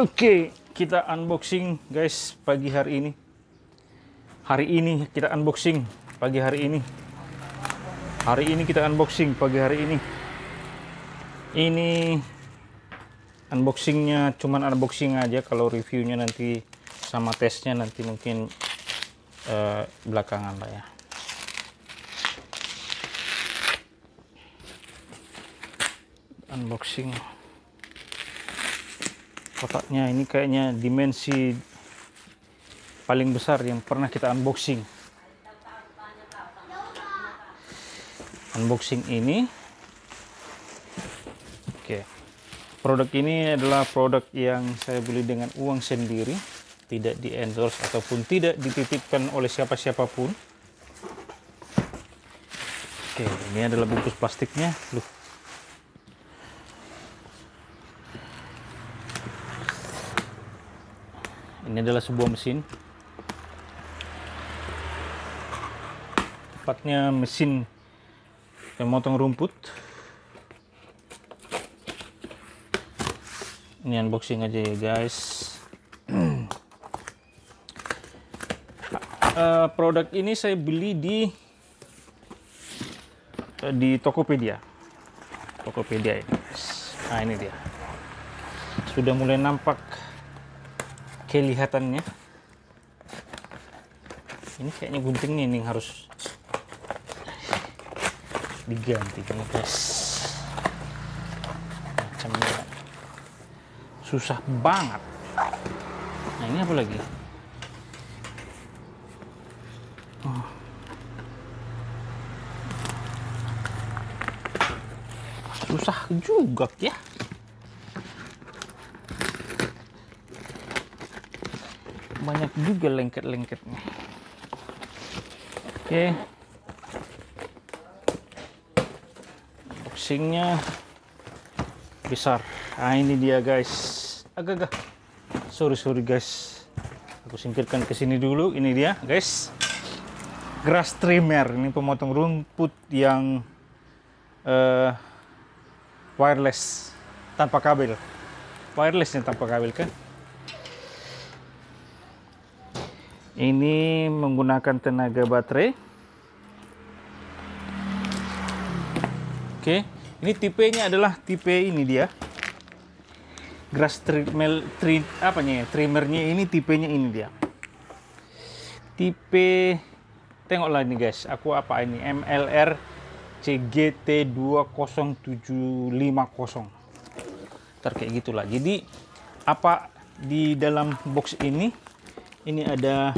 Oke, kita unboxing guys pagi hari ini. Hari ini kita unboxing pagi hari ini. Hari ini kita unboxing pagi hari ini. Ini unboxingnya cuman unboxing aja. Kalau reviewnya nanti sama tesnya nanti mungkin eh, belakangan lah ya. Unboxing. Kotaknya ini kayaknya dimensi paling besar yang pernah kita unboxing. Unboxing ini. Oke. Produk ini adalah produk yang saya beli dengan uang sendiri tidak di endorse ataupun tidak dititipkan oleh siapa-siapapun. Oke ini adalah bungkus plastiknya. Loh. Ini adalah sebuah mesin. Tepatnya mesin pemotong rumput. Ini unboxing aja ya guys uh, produk ini saya beli di uh, di Tokopedia. Tokopedia ini. Nah ini dia. Sudah mulai nampak kelihatannya. Ini kayaknya guntingnya ini harus diganti. Nih guys. Macamnya. Susah banget. Nah ini apa lagi susah juga. Ya. Banyak juga lengket-lengketnya. Oke. Boxingnya besar. Nah ini dia guys. Agak-agak. Sorry sorry guys. Aku singkirkan ke sini dulu. Ini dia guys grass trimmer. Ini pemotong rumput yang uh, wireless tanpa kabel. Wirelessnya tanpa kabel kan? Ini menggunakan tenaga baterai. Oke ini tipenya adalah tipe ini dia. Grass trimmer tri, apanya ya? Trimmernya ini tipenya ini dia. Tipe tengoklah ini guys. Aku apa ini? MLR CGT 20750 ntar kayak gitulah. Jadi apa di dalam box ini? Ini ada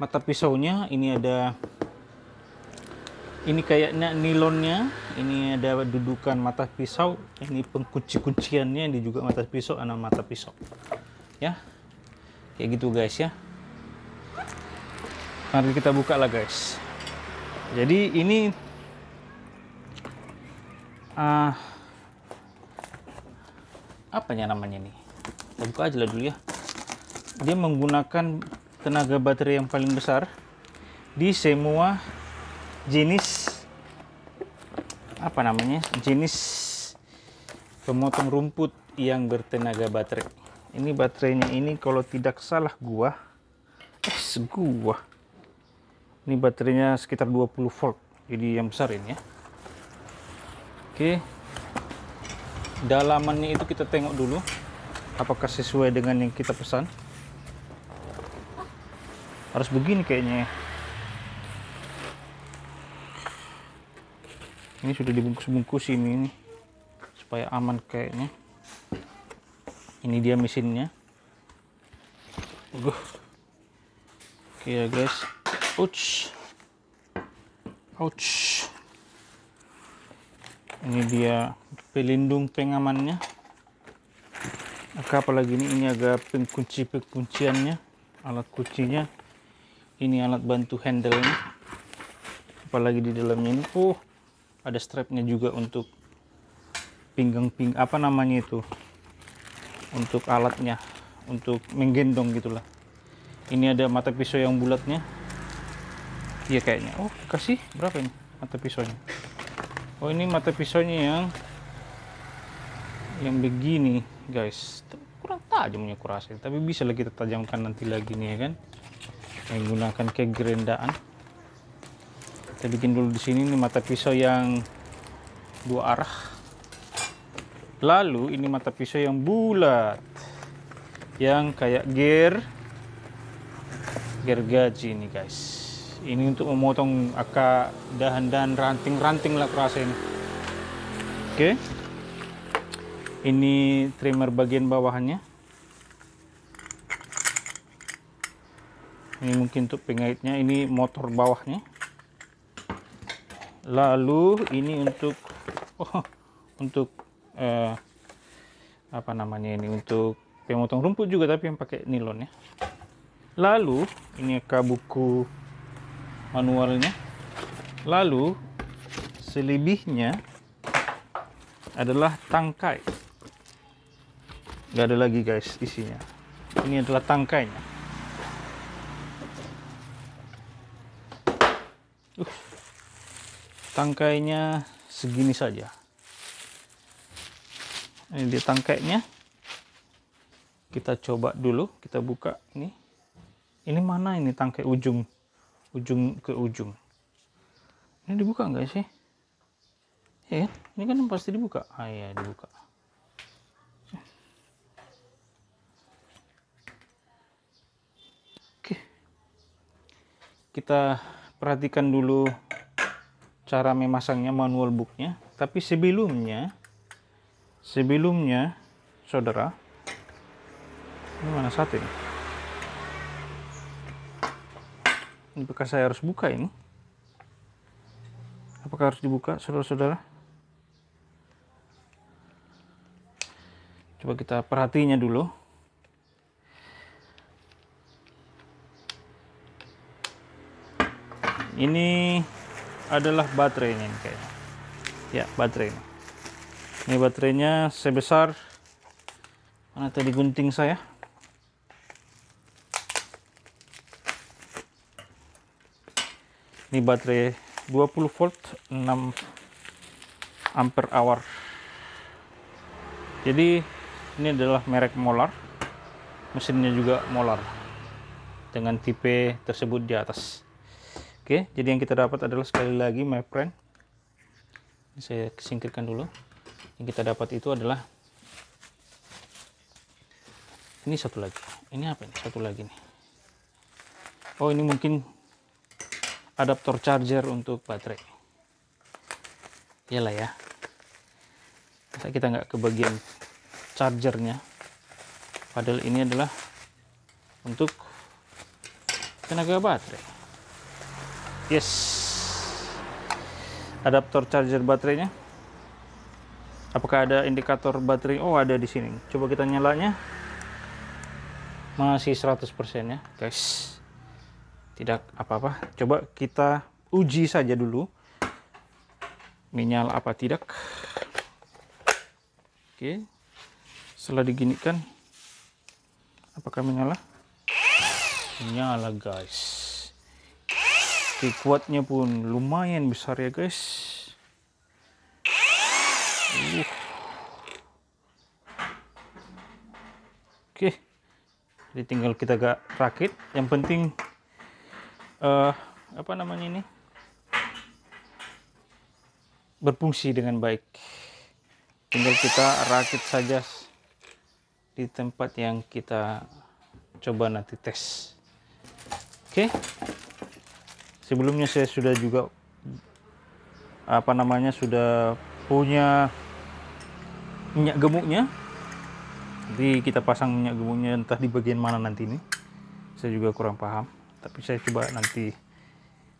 mata pisaunya ini ada ini kayaknya nilonnya ini ada dudukan mata pisau ini pengkunci-kunciannya ini juga mata pisau ada mata pisau. Ya kayak gitu guys ya mari kita buka lah guys. Jadi ini uh, apanya namanya nih kita buka aja lah dulu ya. Dia menggunakan tenaga baterai yang paling besar di semua jenis apa namanya jenis pemotong rumput yang bertenaga baterai. Ini baterainya ini kalau tidak salah gua. Eh gua ini baterainya sekitar 20 volt jadi yang besar ini ya. Oke. Dalamannya itu kita tengok dulu apakah sesuai dengan yang kita pesan. Harus begini kayaknya ya. ini sudah dibungkus-bungkus ini, supaya aman kayaknya. Ini dia mesinnya. Oke ya guys ouch. Ouch. Ini dia pelindung pengamannya. Apalagi ini? Ini agak pengunci pengunciannya alat kuncinya. Ini alat bantu handle nya apalagi di dalamnya ini? Oh ada strapnya juga untuk pinggang ping apa namanya itu? Untuk alatnya untuk menggendong gitulah. Ini ada mata pisau yang bulatnya iya kayaknya. Oh kasih berapa ini mata pisaunya? Oh ini mata pisaunya yang yang begini guys. Kurang tajamnya kurasa tapi bisa lah kita tajamkan nanti lagi nih ya kan? Menggunakan kegerendaan. Kita bikin dulu di sini nih mata pisau yang dua arah. Lalu ini mata pisau yang bulat. Yang kayak gear gear gaji ini guys ini untuk memotong akar dahan-dahan ranting-ranting lah kurasa ini. Oke. Ini trimmer bagian bawahnya ini mungkin untuk pengaitnya ini motor bawahnya. Lalu ini untuk oh, untuk eh, apa namanya ini untuk pemotong rumput juga tapi yang pakai nilon ya. Lalu ini ke buku manualnya lalu selebihnya adalah tangkai nggak ada lagi guys isinya ini adalah tangkainya Uh, tangkainya segini saja. Ini dia tangkainya. Kita coba dulu, kita buka ini. Ini mana ini tangkai ujung ujung ke ujung. Ini dibuka enggak sih? Ya, ini kan pasti dibuka. Ah iya, dibuka. Oke. Kita perhatikan dulu cara memasangnya manual booknya tapi sebelumnya sebelumnya saudara ini mana satu ini bekas saya harus buka ini? Apakah harus dibuka saudara-saudara? Coba kita perhatinya dulu. Ini adalah baterainya ini kayaknya. Ya baterai ini. Ini baterainya sebesar mana tadi gunting saya ini baterai 20 volt 6 ampere hour jadi ini adalah merek Molar mesinnya juga Molar dengan tipe tersebut di atas Oke, jadi yang kita dapat adalah sekali lagi my friend. Ini saya singkirkan dulu. Yang kita dapat itu adalah ini satu lagi. Ini apa ini? Satu lagi nih. Oh, ini mungkin adaptor charger untuk baterai. Iyalah ya. Masa kita nggak kebagian chargernya. Padahal ini adalah untuk tenaga baterai. Yes. Adaptor charger baterainya. Apakah ada indikator baterai? Oh ada di sini. Coba kita nyalanya. Masih 100% ya guys tidak apa-apa. Coba kita uji saja dulu. Menyala apa tidak? Oke. Setelah diginikan apakah menyala? Menyala guys. Oke, kuatnya pun lumayan besar ya guys. Uh. Oke, jadi tinggal kita gak rakit. Yang penting uh, apa namanya ini? Berfungsi dengan baik. Tinggal kita rakit saja di tempat yang kita coba nanti tes. Oke? Sebelumnya saya sudah juga apa namanya sudah punya minyak gemuknya. Jadi kita pasang minyak gemuknya entah di bagian mana nanti ini. Saya juga kurang paham tapi saya coba nanti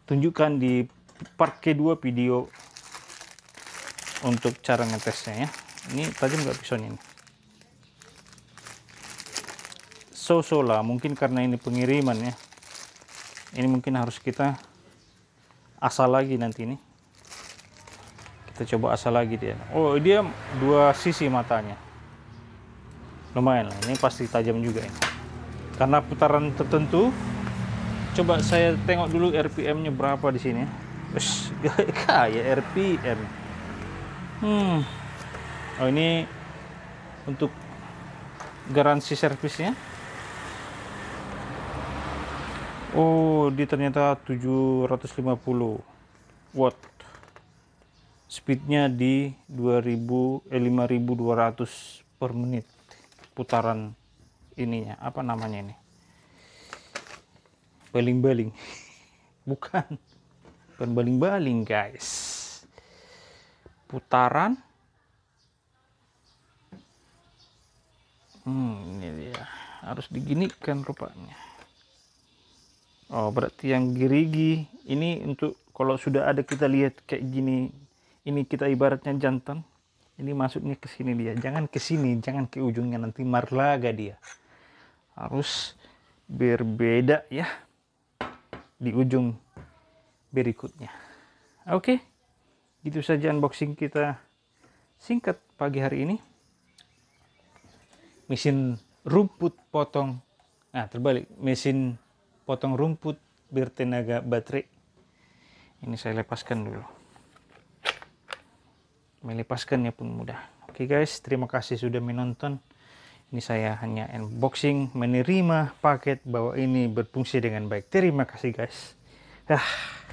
tunjukkan di part kedua video untuk cara ngetesnya ya. Ini tajam nggak pisaunya ini? So-so lah mungkin karena ini pengiriman ya. Ini mungkin harus kita asal lagi nanti ini. Kita coba asal lagi dia. Oh dia dua sisi matanya. Lumayan lah ini pasti tajam juga ini. Karena putaran tertentu coba saya tengok dulu RPM nya berapa di sini. Ush, kayak RPM hmm. Oh ini untuk garansi servisnya. Oh di ternyata 750 watt. Speednya di 2000 eh, 5200 per menit putaran ininya. Apa namanya ini baling-baling. Bukan. Bukan baling-baling guys. Putaran. Hmm ini dia. Harus diginikan rupanya. Oh berarti yang gerigi ini untuk kalau sudah ada kita lihat kayak gini ini kita ibaratnya jantan. Ini masuknya ke sini dia. Jangan ke sini jangan ke ujungnya. Nanti marlaga dia. Harus berbeda ya di ujung berikutnya. Oke itu saja unboxing kita singkat pagi hari ini. Mesin rumput potong nah terbalik. Mesin potong rumput bertenaga baterai. Ini saya lepaskan dulu. Melepaskannya pun mudah. Oke guys terima kasih sudah menonton ini saya hanya unboxing menerima paket bahwa ini berfungsi dengan baik. Terima kasih guys. Ah